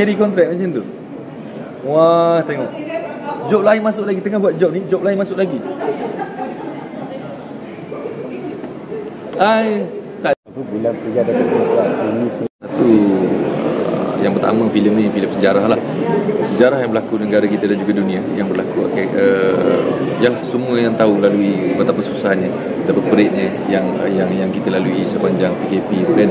carry contract macam tu. Wah, tengok. Job lain masuk lagi tengah buat job ni, job lain masuk lagi. Ai, tak bila pergi ada ini pertama filem ni filem sejarah lah. Sejarah yang berlaku negara kita dan juga dunia yang berlaku okay, uh, yang semua yang tahu lalui betapa susahnya betapa peritnya yang yang yang kita lalui sepanjang PKP kan.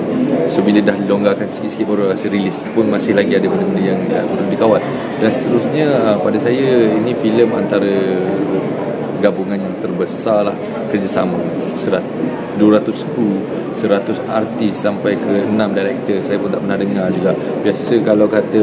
So bila dah dilonggarkan sikit-sikit baru rasa rilis pun masih lagi ada benda-benda yang uh, perlu dikawal dan seterusnya uh, pada saya ini filem antara gabungan yang terbesar lah kerjasama serat 200 kru 100 artis sampai ke 6 director saya pun tak pernah dengar juga. Biasa kalau kata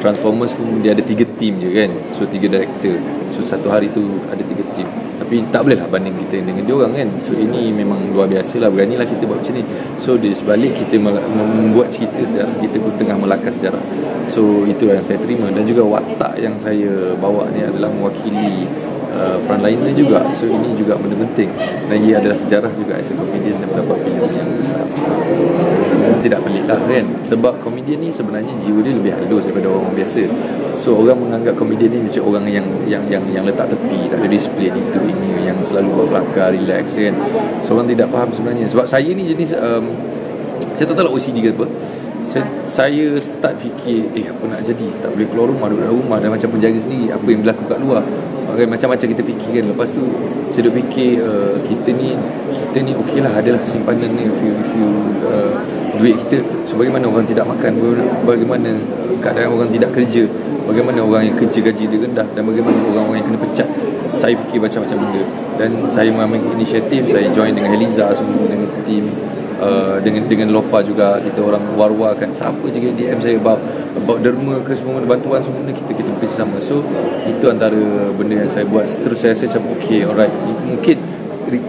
Transformers pun dia ada 3 team je kan? So 3 director. So satu hari tu ada 3 team. Tapi tak boleh lah banding kita dengan dia orang kan? So ini memang luar biasa lah. Beranilah kita buat macam ni. So di sebalik kita membuat cerita sejarah kita pun tengah melakar sejarah. So itu yang saya terima. Dan juga watak yang saya bawa ni adalah mewakili uh, frontliner juga. So ini juga benda penting. Dan ia adalah sejarah juga as a comedian saya mendapat filem yang besar. Tidak pelik lah kan? Sebab komedian ni sebenarnya jiwa dia lebih halus daripada orang biasa. So orang menganggap komedian ni macam orang yang yang yang yang letak tepi tak ada disiplin itu ini yang selalu buat kelakar relax kan? So orang tidak faham sebenarnya. Sebab saya ni jenis um, saya tak tahu lah OCD ke apa saya, saya start fikir eh apa nak jadi? Tak boleh keluar rumah duduk dalam rumah. Dan macam penjaga sendiri apa yang berlaku kat luar. Okay, macam-macam kita fikir kan lepas tu saya duduk fikir uh, kita ni kita ni okey lah adalah simpanan ni if you uh, duit kita. So bagaimana orang tidak makan? Bagaimana keadaan orang tidak kerja? Bagaimana orang yang kerja gaji dia rendah? Dan bagaimana orang-orang yang kena pecat? Saya fikir macam-macam benda. Dan saya mengambil inisiatif saya join dengan Heliza semua dengan team Uh, dengan dengan Lofa juga kita orang war-warkan. Siapa je DM saya about about derma ke semua bantuan semua benda kita kita bekerja sama. So itu antara benda yang saya buat. Terus saya rasa macam okay alright. Mungkin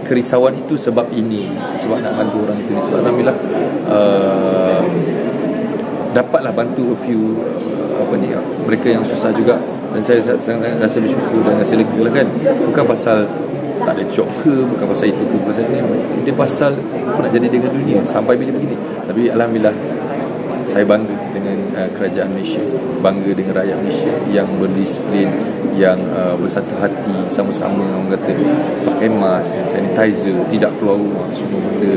kerisauan itu sebab ini sebab nak bantu orang itu sebab Alhamdulillah uh, dapatlah bantu a few uh, apa ni mereka yang susah juga. Dan saya sangat rasa bersyukur dan rasa lega lah kan. Bukan pasal tak ada job ke bukan pasal itu ke pasal ini. Dia pasal apa nak jadi dengan dunia sampai bila begini. Tapi Alhamdulillah saya bangga dengan uh, kerajaan Malaysia. Bangga dengan rakyat Malaysia yang berdisiplin yang uh, bersatu hati. Sama-sama orang kata pakai mask sanitizer tidak keluar rumah. Semua benda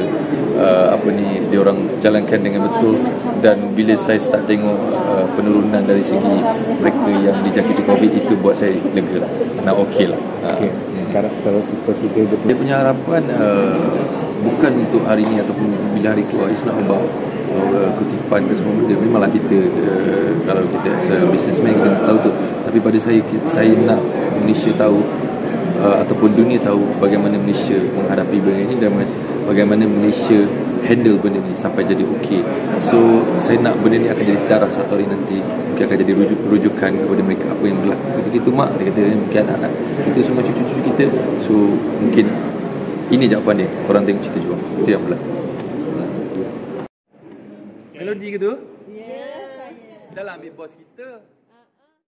uh, apa ni dia orang jalankan dengan betul. Dan bila saya start tengok uh, penurunan dari segi mereka yang dijangkiti covid itu buat saya lega. Lah nak okey lah. Okay. uh, sekarang kalau dia dia punya harapan uh, bukan untuk hari ini ataupun bila hari keluar it's not about uh, kutipan ke semua benda memanglah kita uh, kalau kita as a businessman kita nak tahu tu tapi pada saya saya nak Malaysia tahu uh, ataupun dunia tahu bagaimana Malaysia menghadapi benda ini dan bagaimana Malaysia handle benda ni sampai jadi okey. So saya nak benda ni akan jadi sejarah satu hari nanti mungkin akan jadi rujuk, rujukan kepada mereka apa yang berlaku. Ketika itu mak dia kata mungkin anak-anak kita semua cucu-cucu kita so mungkin ini jawapan dia orang tengok cerita juang itu yang berlaku Melodi ke tu? Ya, saya. Dah lah ambil bos kita